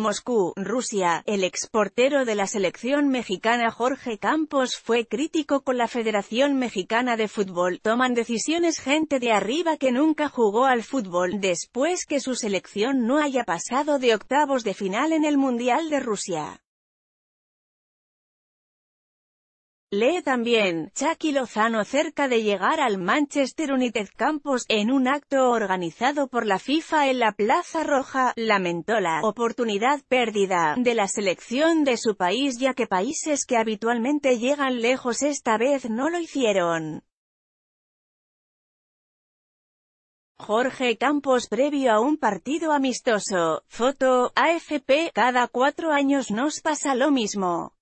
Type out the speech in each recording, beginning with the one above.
Moscú, Rusia. El exportero de la selección mexicana Jorge Campos fue crítico con la Federación Mexicana de Fútbol. Toman decisiones gente de arriba que nunca jugó al fútbol, después que su selección no haya pasado de octavos de final en el Mundial de Rusia. Lee también, Chucky Lozano cerca de llegar al Manchester United Campos, en un acto organizado por la FIFA en la Plaza Roja, lamentó la oportunidad perdida de la selección de su país ya que países que habitualmente llegan lejos esta vez no lo hicieron. Jorge Campos previo a un partido amistoso, foto, AFP, cada cuatro años nos pasa lo mismo.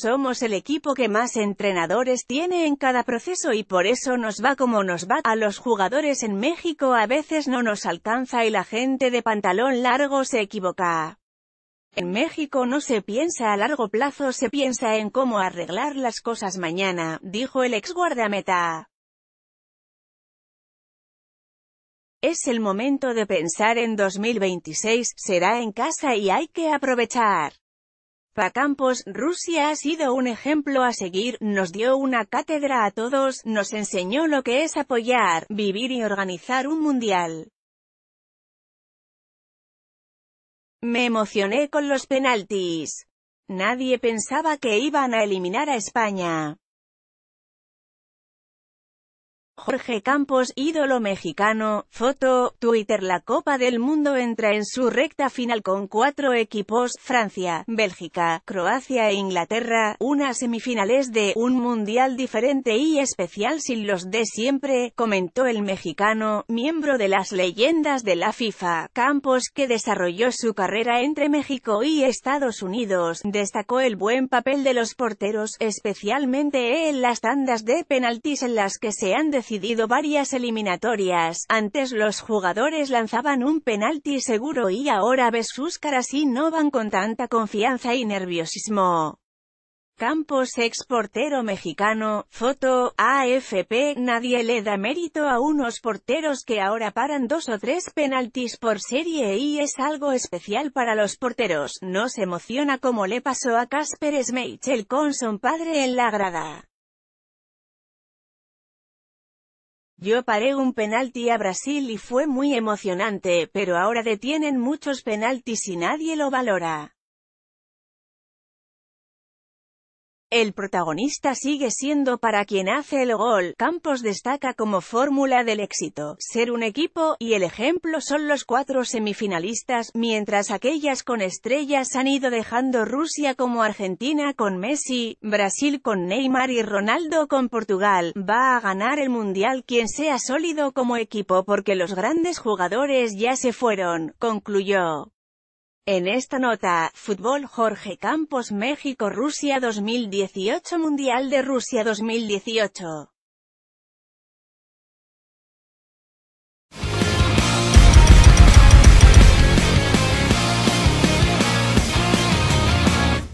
Somos el equipo que más entrenadores tiene en cada proceso y por eso nos va como nos va. A los jugadores en México a veces no nos alcanza y la gente de pantalón largo se equivoca. En México no se piensa a largo plazo, se piensa en cómo arreglar las cosas mañana, dijo el ex guardameta. Es el momento de pensar en 2026, será en casa y hay que aprovechar. Campos, Rusia ha sido un ejemplo a seguir, nos dio una cátedra a todos, nos enseñó lo que es apoyar, vivir y organizar un mundial. Me emocioné con los penaltis. Nadie pensaba que iban a eliminar a España. Jorge Campos, ídolo mexicano, foto, Twitter La Copa del Mundo entra en su recta final con cuatro equipos, Francia, Bélgica, Croacia e Inglaterra, unas semifinales de un mundial diferente y especial sin los de siempre, comentó el mexicano, miembro de las leyendas de la FIFA. Campos, que desarrolló su carrera entre México y Estados Unidos, destacó el buen papel de los porteros, especialmente en las tandas de penaltis en las que se han decidido decidido varias eliminatorias, antes los jugadores lanzaban un penalti seguro y ahora ves sus caras y no van con tanta confianza y nerviosismo. Campos exportero mexicano, foto, AFP, nadie le da mérito a unos porteros que ahora paran dos o tres penaltis por serie y es algo especial para los porteros, no se emociona como le pasó a Casper Schmeichel con su padre en la grada. Yo paré un penalti a Brasil y fue muy emocionante, pero ahora detienen muchos penaltis y nadie lo valora. El protagonista sigue siendo para quien hace el gol. Campos destaca como fórmula del éxito, ser un equipo, y el ejemplo son los cuatro semifinalistas, mientras aquellas con estrellas han ido dejando Rusia como Argentina con Messi, Brasil con Neymar y Ronaldo con Portugal. Va a ganar el Mundial quien sea sólido como equipo porque los grandes jugadores ya se fueron, concluyó. En esta nota, Fútbol Jorge Campos México-Rusia 2018 Mundial de Rusia 2018